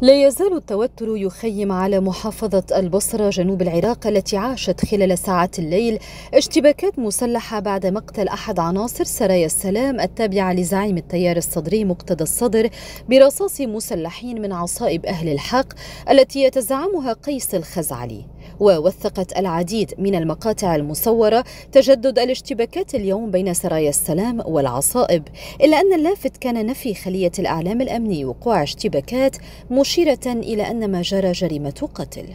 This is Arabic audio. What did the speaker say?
لا يزال التوتر يخيم على محافظة البصرة جنوب العراق التي عاشت خلال ساعات الليل اشتباكات مسلحة بعد مقتل أحد عناصر سرايا السلام التابعة لزعيم التيار الصدري مقتدى الصدر برصاص مسلحين من عصائب أهل الحق التي يتزعمها قيس الخزعلي. ووثقت العديد من المقاطع المصورة تجدد الاشتباكات اليوم بين سرايا السلام والعصائب إلا أن اللافت كان نفي خلية الإعلام الأمني وقوع اشتباكات مشيرة إلى أن ما جرى جريمة قتل.